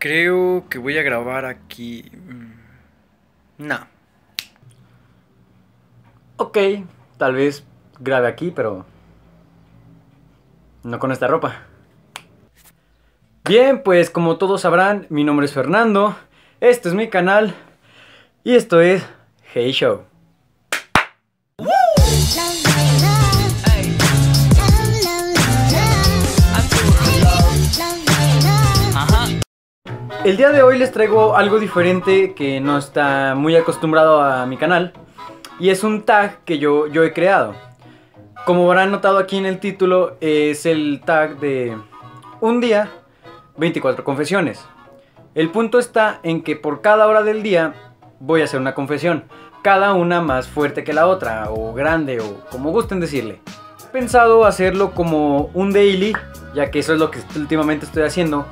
Creo que voy a grabar aquí. Mm, no. Ok, tal vez grabe aquí, pero no con esta ropa. Bien, pues como todos sabrán, mi nombre es Fernando, este es mi canal y esto es Hey Show. El día de hoy les traigo algo diferente que no está muy acostumbrado a mi canal y es un tag que yo, yo he creado. Como habrán notado aquí en el título, es el tag de un día, 24 confesiones. El punto está en que por cada hora del día voy a hacer una confesión, cada una más fuerte que la otra, o grande, o como gusten decirle. He pensado hacerlo como un daily, ya que eso es lo que últimamente estoy haciendo,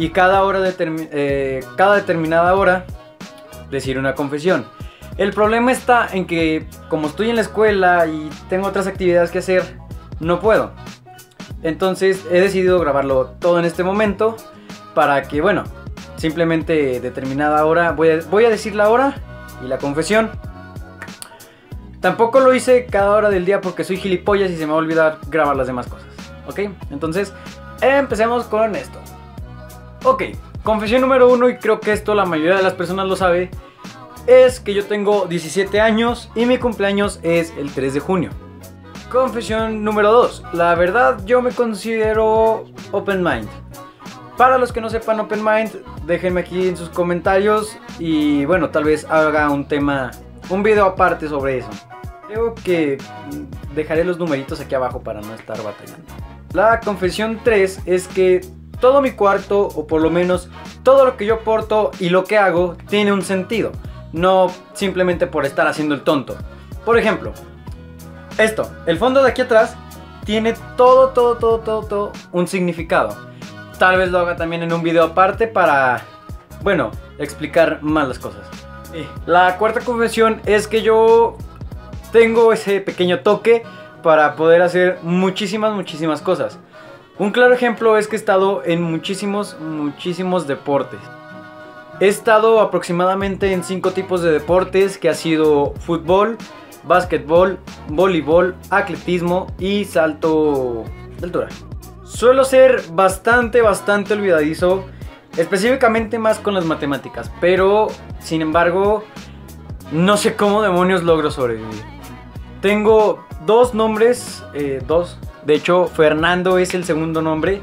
y cada, hora eh, cada determinada hora decir una confesión. El problema está en que como estoy en la escuela y tengo otras actividades que hacer, no puedo. Entonces he decidido grabarlo todo en este momento para que, bueno, simplemente determinada hora, voy a, voy a decir la hora y la confesión. Tampoco lo hice cada hora del día porque soy gilipollas y se me va a olvidar grabar las demás cosas. ¿Ok? Entonces, empecemos con esto. Ok, confesión número uno, y creo que esto la mayoría de las personas lo sabe, es que yo tengo 17 años y mi cumpleaños es el 3 de junio. Confesión número 2. La verdad yo me considero open mind. Para los que no sepan open mind, déjenme aquí en sus comentarios y bueno, tal vez haga un tema, un video aparte sobre eso. Creo que dejaré los numeritos aquí abajo para no estar batallando. La confesión 3 es que todo mi cuarto, o por lo menos todo lo que yo porto y lo que hago, tiene un sentido. No simplemente por estar haciendo el tonto. Por ejemplo, esto, el fondo de aquí atrás, tiene todo, todo, todo, todo, todo un significado. Tal vez lo haga también en un video aparte para, bueno, explicar más las cosas. La cuarta confesión es que yo tengo ese pequeño toque para poder hacer muchísimas, muchísimas cosas. Un claro ejemplo es que he estado en muchísimos, muchísimos deportes. He estado aproximadamente en cinco tipos de deportes que ha sido fútbol, básquetbol, voleibol, atletismo y salto de altura. Suelo ser bastante, bastante olvidadizo, específicamente más con las matemáticas, pero sin embargo no sé cómo demonios logro sobrevivir. Tengo dos nombres, eh, dos de hecho, Fernando es el segundo nombre.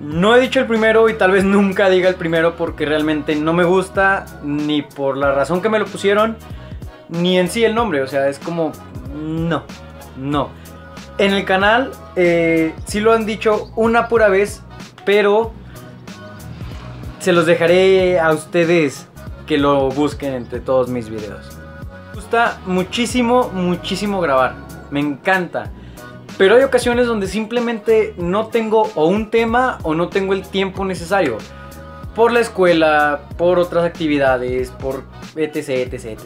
No he dicho el primero y tal vez nunca diga el primero porque realmente no me gusta ni por la razón que me lo pusieron, ni en sí el nombre. O sea, es como... No, no. En el canal eh, sí lo han dicho una pura vez, pero se los dejaré a ustedes que lo busquen entre todos mis videos. Me gusta muchísimo, muchísimo grabar. Me encanta. Pero hay ocasiones donde simplemente no tengo o un tema o no tengo el tiempo necesario. Por la escuela, por otras actividades, por etc, etc, etc.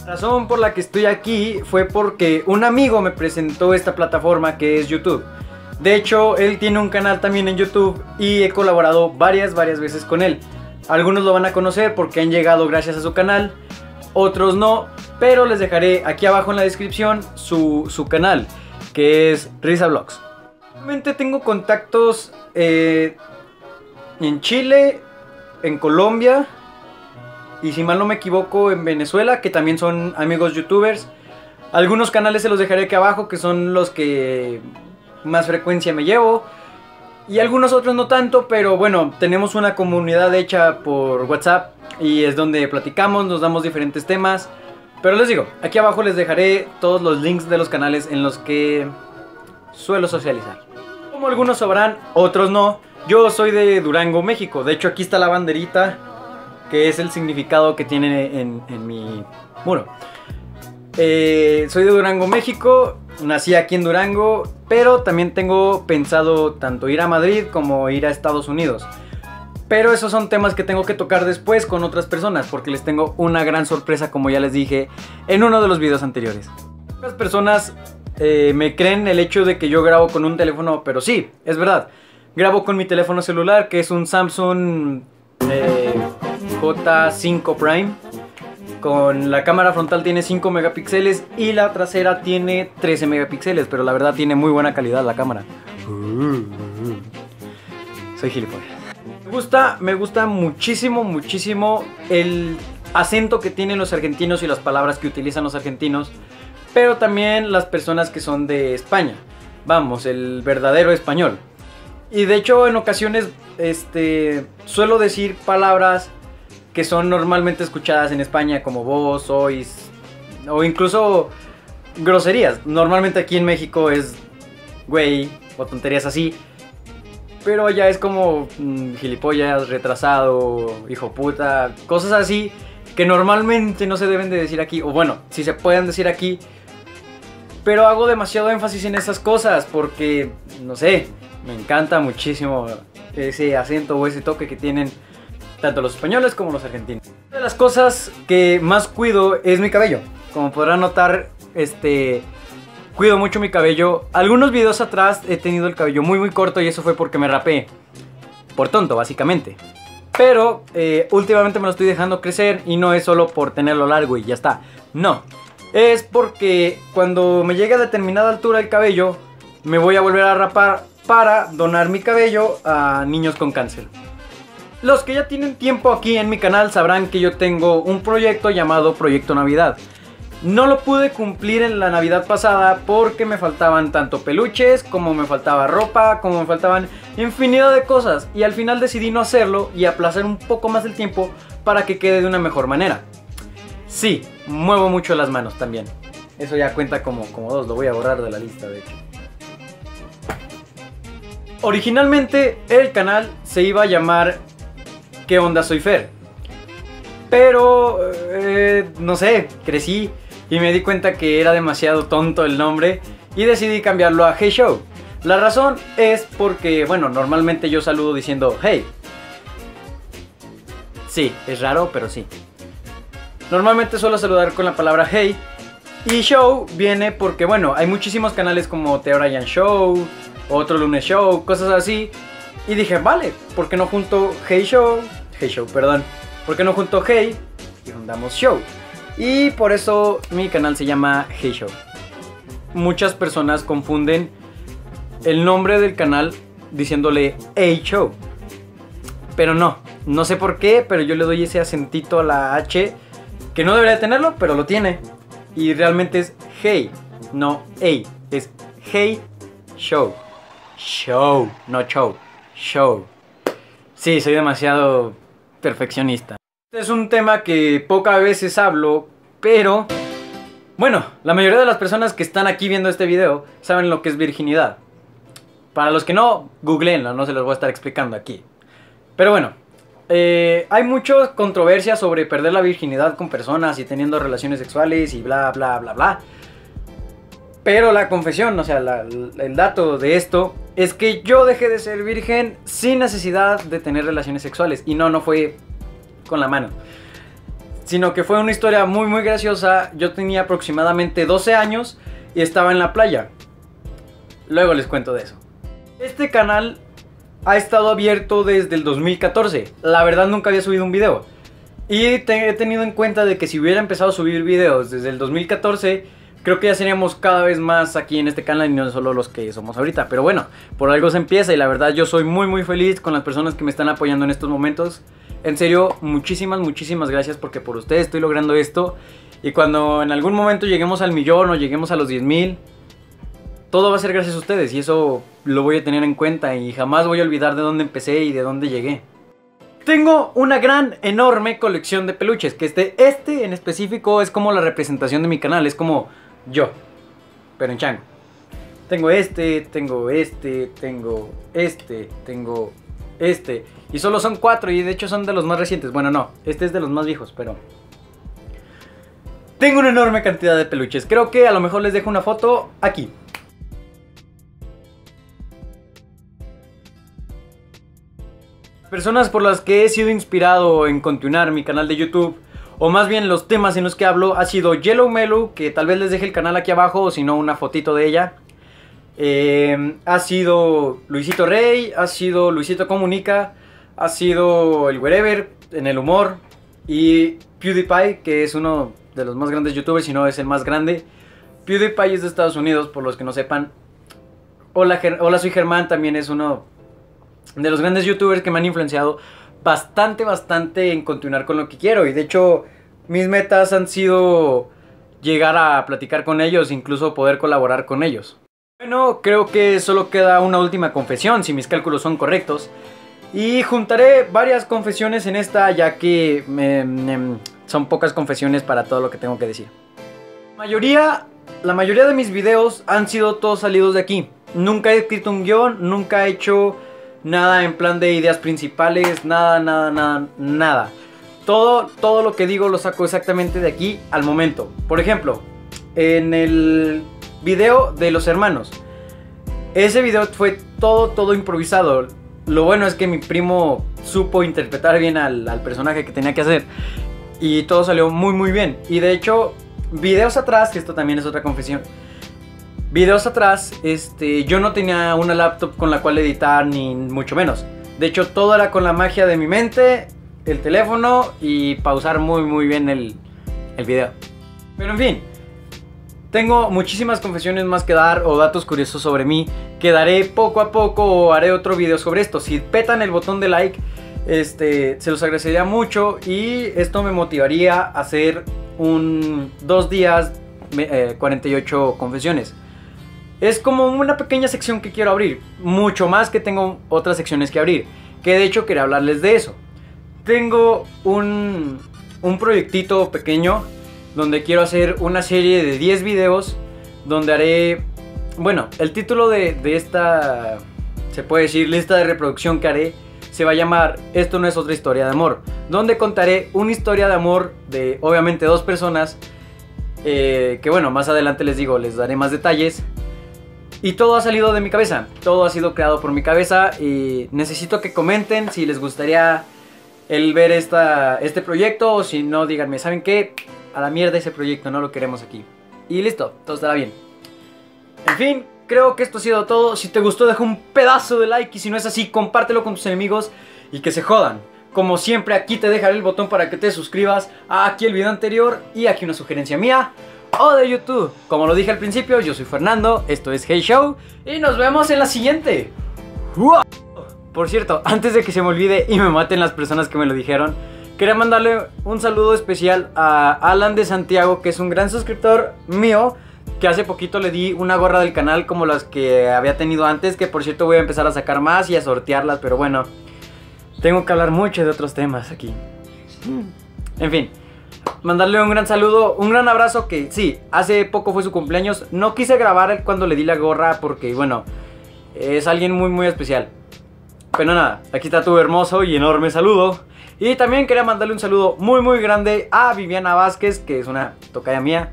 La razón por la que estoy aquí fue porque un amigo me presentó esta plataforma que es YouTube. De hecho, él tiene un canal también en YouTube y he colaborado varias, varias veces con él. Algunos lo van a conocer porque han llegado gracias a su canal, otros no, pero les dejaré aquí abajo en la descripción su, su canal que es Risa. Realmente tengo contactos eh, en Chile, en Colombia y si mal no me equivoco en Venezuela, que también son amigos youtubers. Algunos canales se los dejaré aquí abajo, que son los que más frecuencia me llevo. Y algunos otros no tanto, pero bueno, tenemos una comunidad hecha por WhatsApp y es donde platicamos, nos damos diferentes temas. Pero les digo, aquí abajo les dejaré todos los links de los canales en los que suelo socializar. Como algunos sabrán, otros no. Yo soy de Durango, México. De hecho, aquí está la banderita, que es el significado que tiene en, mi muro. Eh, soy de Durango, México. Nací aquí en Durango, pero también tengo pensado tanto ir a Madrid como ir a Estados Unidos. Pero esos son temas que tengo que tocar después con otras personas porque les tengo una gran sorpresa como ya les dije en uno de los videos anteriores. Las personas eh, me creen el hecho de que yo grabo con un teléfono, pero sí, es verdad. Grabo con mi teléfono celular que es un Samsung eh, J5 Prime. Con la cámara frontal tiene 5 megapíxeles y la trasera tiene 13 megapíxeles, pero la verdad tiene muy buena calidad la cámara. Soy gilipollas. Me gusta, me gusta muchísimo, muchísimo el acento que tienen los argentinos y las palabras que utilizan los argentinos, pero también las personas que son de España. Vamos, el verdadero español. Y de hecho en ocasiones este suelo decir palabras que son normalmente escuchadas en España como vos, sois o incluso groserías. Normalmente aquí en México es güey o tonterías así. Pero allá es como mm, gilipollas, retrasado, hijo puta, cosas así que normalmente no se deben de decir aquí, o bueno, si se pueden decir aquí, pero hago demasiado énfasis en esas cosas porque, no sé, me encanta muchísimo ese acento o ese toque que tienen tanto los españoles como los argentinos. Una de las cosas que más cuido es mi cabello. Como podrán notar, este cuido mucho mi cabello. Algunos videos atrás he tenido el cabello muy muy corto y eso fue porque me rapé. Por tonto, básicamente. Pero eh, últimamente me lo estoy dejando crecer y no es solo por tenerlo largo y ya está. No. Es porque cuando me llegue a determinada altura el cabello, me voy a volver a rapar para donar mi cabello a niños con cáncer. Los que ya tienen tiempo aquí en mi canal sabrán que yo tengo un proyecto llamado Proyecto Navidad. No lo pude cumplir en la Navidad pasada porque me faltaban tanto peluches, como me faltaba ropa, como me faltaban infinidad de cosas. Y al final decidí no hacerlo y aplazar un poco más el tiempo para que quede de una mejor manera. Sí, muevo mucho las manos también. Eso ya cuenta como, como dos, lo voy a borrar de la lista de hecho. Originalmente el canal se iba a llamar ¿Qué onda soy Fer? Pero, eh, no sé, crecí y me di cuenta que era demasiado tonto el nombre y decidí cambiarlo a Hey Show. La razón es porque, bueno, normalmente yo saludo diciendo Hey. Sí, es raro, pero sí. Normalmente suelo saludar con la palabra Hey. Y Show viene porque, bueno, hay muchísimos canales como The Orion Show, otro lunes show, cosas así. Y dije, vale, ¿por qué no junto Hey Show? Hey Show, perdón. ¿Por qué no junto Hey y juntamos Show? Y por eso mi canal se llama Hey Show. Muchas personas confunden el nombre del canal diciéndole Hey Show. Pero no, no sé por qué, pero yo le doy ese acentito a la H que no debería tenerlo, pero lo tiene. Y realmente es Hey, no Hey, es Hey Show. Show, no show. Show. Sí, soy demasiado perfeccionista. Es un tema que pocas veces hablo, pero... Bueno, la mayoría de las personas que están aquí viendo este video saben lo que es virginidad. Para los que no, googleenlo, no se los voy a estar explicando aquí. Pero bueno, eh, hay mucha controversia sobre perder la virginidad con personas y teniendo relaciones sexuales y bla, bla, bla, bla. Pero la confesión, o sea, el dato de esto es que yo dejé de ser virgen sin necesidad de tener relaciones sexuales. Y no, no fue con la mano. Sino que fue una historia muy, muy graciosa. Yo tenía aproximadamente 12 años y estaba en la playa. Luego les cuento de eso. Este canal ha estado abierto desde el 2014. La verdad nunca había subido un video. Y he tenido en cuenta de que si hubiera empezado a subir videos desde el 2014 creo que ya seríamos cada vez más aquí en este canal y no solo los que somos ahorita. Pero bueno, por algo se empieza y la verdad yo soy muy muy feliz con las personas que me están apoyando en estos momentos. En serio, muchísimas, muchísimas gracias porque por ustedes estoy logrando esto. Y cuando en algún momento lleguemos al millón o lleguemos a los 10 mil, todo va a ser gracias a ustedes y eso lo voy a tener en cuenta y jamás voy a olvidar de dónde empecé y de dónde llegué. Tengo una gran, enorme colección de peluches, que este, este en específico es como la representación de mi canal, es como yo, pero en chango. Tengo este, tengo este, tengo este, tengo este. Y solo son cuatro y de hecho son de los más recientes. Bueno, no, este es de los más viejos, pero... Tengo una enorme cantidad de peluches. Creo que a lo mejor les dejo una foto aquí. Personas por las que he sido inspirado en continuar mi canal de YouTube o más bien los temas en los que hablo, ha sido Yellow Melu, que tal vez les deje el canal aquí abajo, o si no, una fotito de ella. Eh, ha sido Luisito Rey, ha sido Luisito Comunica, ha sido el Wherever en el humor y PewDiePie, que es uno de los más grandes youtubers, si no es el más grande. PewDiePie es de Estados Unidos, por los que no sepan. Hola, Hola soy Germán, también es uno de los grandes youtubers que me han influenciado bastante, bastante en continuar con lo que quiero. Y de hecho, mis metas han sido llegar a platicar con ellos, incluso poder colaborar con ellos. Bueno, creo que solo queda una última confesión, si mis cálculos son correctos. Y juntaré varias confesiones en esta, ya que son pocas confesiones para todo lo que tengo que decir. La mayoría, la mayoría de mis videos han sido todos salidos de aquí. Nunca he escrito un guion, nunca he hecho nada en plan de ideas principales, nada, nada, nada, nada. Todo, todo lo que digo lo saco exactamente de aquí al momento. Por ejemplo, en el video de los hermanos. Ese video fue todo, todo improvisado. Lo bueno es que mi primo supo interpretar bien al, al personaje que tenía que hacer. Y todo salió muy, muy bien. Y de hecho, videos atrás, que esto también es otra confesión Videos atrás, este, yo no tenía una laptop con la cual editar ni mucho menos. De hecho, todo era con la magia de mi mente, el teléfono y pausar muy muy bien el, el video. Pero en fin, tengo muchísimas confesiones más que dar o datos curiosos sobre mí que daré poco a poco o haré otro video sobre esto. Si petan el botón de like, este, se los agradecería mucho y esto me motivaría a hacer un dos días 48 eh, confesiones. Es como una pequeña sección que quiero abrir. Mucho más que tengo otras secciones que abrir. Que de hecho quería hablarles de eso. Tengo un, un proyectito pequeño donde quiero hacer una serie de 10 videos donde haré... Bueno, el título de, de esta, se puede decir, lista de reproducción que haré se va a llamar Esto no es otra historia de amor, donde contaré una historia de amor de obviamente dos personas, eh, que bueno, más adelante les digo, les daré más detalles, y todo ha salido de mi cabeza, todo ha sido creado por mi cabeza y necesito que comenten si les gustaría el ver esta, este proyecto o si no, díganme, ¿saben qué? A la mierda ese proyecto, no lo queremos aquí. Y listo, todo estará bien. En fin, creo que esto ha sido todo. Si te gustó, deja un pedazo de like y si no es así, compártelo con tus enemigos y que se jodan. Como siempre, aquí te dejaré el botón para que te suscribas. Aquí el video anterior y aquí una sugerencia mía o de YouTube. Como lo dije al principio, yo soy Fernando, esto es Hey Show y nos vemos en la siguiente. Por cierto, antes de que se me olvide y me maten las personas que me lo dijeron, quería mandarle un saludo especial a Alan de Santiago, que es un gran suscriptor mío, que hace poquito le di una gorra del canal como las que había tenido antes, que por cierto voy a empezar a sacar más y a sortearlas, pero bueno, tengo que hablar mucho de otros temas aquí. En fin mandarle un gran saludo, un gran abrazo que sí, hace poco fue su cumpleaños. No quise grabar cuando le di la gorra porque, bueno, es alguien muy, muy especial. Pero nada, aquí está tu hermoso y enorme saludo. Y también quería mandarle un saludo muy, muy grande a Viviana Vázquez, que es una tocaya mía.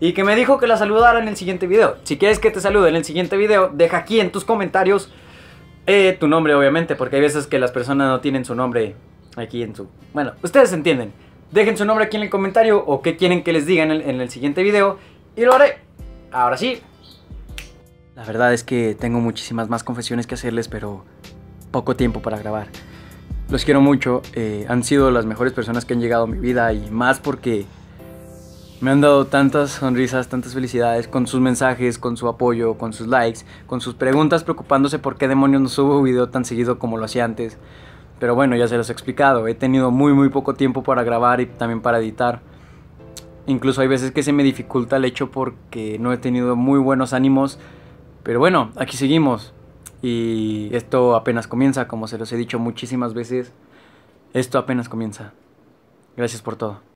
Y que me dijo que la saludara en el siguiente video. Si quieres que te salude en el siguiente video, deja aquí en tus comentarios eh, tu nombre, obviamente, porque hay veces que las personas no tienen su nombre aquí en su... Bueno, ustedes entienden. Dejen su nombre aquí en el comentario o qué quieren que les diga en el, siguiente video y lo haré. Ahora sí. La verdad es que tengo muchísimas más confesiones que hacerles, pero poco tiempo para grabar. Los quiero mucho, eh, han sido las mejores personas que han llegado a mi vida y más porque me han dado tantas sonrisas, tantas felicidades con sus mensajes, con su apoyo, con sus likes, con sus preguntas preocupándose por qué demonios no subo video tan seguido como lo hacía antes. Pero bueno, ya se los he explicado, he tenido muy muy poco tiempo para grabar y también para editar. Incluso hay veces que se me dificulta el hecho porque no he tenido muy buenos ánimos. Pero bueno, aquí seguimos. Y esto apenas comienza, como se los he dicho muchísimas veces. Esto apenas comienza. Gracias por todo.